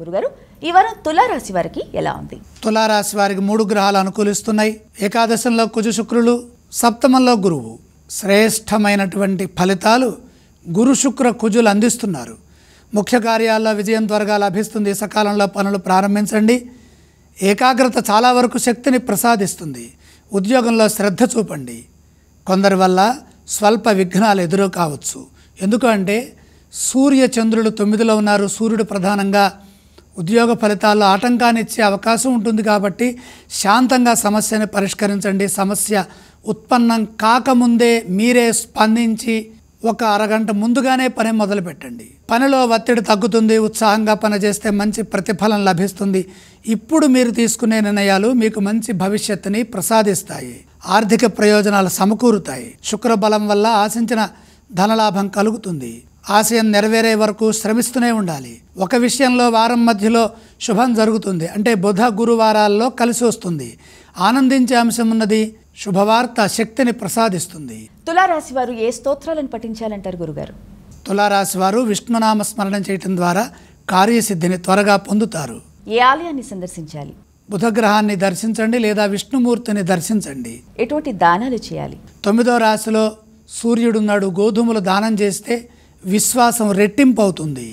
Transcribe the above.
గురుగారు ఈ వారం తులారాశి వారికి ఎలా ఉంది? తులారాశి వారికి మూడు గ్రహాలు అనుకూలిస్తున్నాయి. ఏకాదశంలో కుజు శుక్రులు సప్తమంలో గురువు. శ్రేష్టమైనటువంటి ఫలితాలు గురు శుక్ర కుజులు అందిస్తున్నారు. ముఖ్య కార్యాల్లో విజయం త్వరగా లభిస్తుంది. సకాలంలో పనులు ప్రారంభించండి. ఏకాగ్రత చాలా వరకు శక్తిని ప్రసాదిస్తుంది. ఉద్యోగంలో శ్రద్ధ చూపండి. కొందరి వల్ల స్వల్ప విఘ్నాలు ఎదురు కావచ్చు ఎందుకంటే సూర్య చంద్రుడు తొమ్మిదిలో ఉన్నారు. సూర్యుడు ప్రధానంగా ఉద్యోగ ఫలితాల్లో ఆటంకాన్ని ఇచ్చే అవకాశం ఉంటుంది కాబట్టి శాంతంగా సమస్యను పరిష్కరించండి. సమస్య ఉత్పన్నం కాకముందే మీరే స్పందించి ఒక అరగంట ముందుగానే పని మొదలు పెట్టండి పనిలో ఒత్తిడి తగ్గుతుంది ఉత్సాహంగా పనిచేస్తే మంచి ప్రతిఫలం లభిస్తుంది. ఇప్పుడు మీరు తీసుకునే నిర్ణయాలు మీకు మంచి భవిష్యత్తుని ప్రసాదిస్తాయి. ఆర్థిక ప్రయోజనాలు సమకూరుతాయి. శుక్రబలం వల్ల ఆశించిన ధనలాభం కలుగుతుంది. ఆశయం నెరవేరే వరకు శ్రమిస్తూనే ఉండాలి. ఒక విషయంలో వారం మధ్యలో శుభం జరుగుతుంది. అంటే బుధ గురువారాల్లో కలిసి వస్తుంది. ఆనందించే అంశం ఉన్నది శుభవార్త శక్తిని ప్రసాదిస్తుంది. తులారాశి వారు ఏ స్తోత్రాలను పఠించాలంటారు గురుగారు? తులారాశి వారు విష్ణునామ స్మరణ చేయటం ద్వారా కార్యసిద్ధిని త్వరగా పొందుతారు. ఏ ఆలయాన్ని సందర్శించాలి? బుధగ్రహాన్ని దర్శించండి లేదా విష్ణుమూర్తిని దర్శించండి. ఎటువంటి దానాలు చేయాలి? తొమ్మిదో రాశిలో సూర్యుడున్నాడు గోధుమలు దానం చేస్తే విశ్వాసం రెట్టింపు అవుతుంది